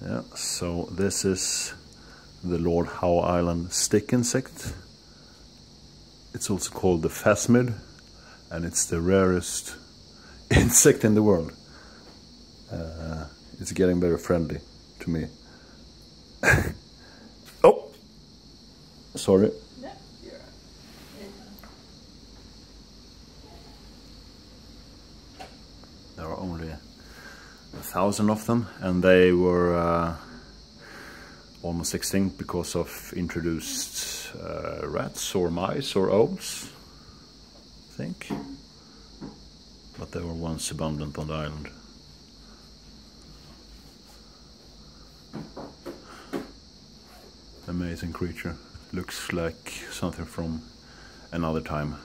Yeah, so this is the Lord Howe Island stick insect. It's also called the phasmid and it's the rarest insect in the world. Uh, it's getting very friendly to me. oh! Sorry. A thousand of them and they were uh, almost extinct because of introduced uh, rats or mice or owls, I think. But they were once abundant on the island. Amazing creature. Looks like something from another time.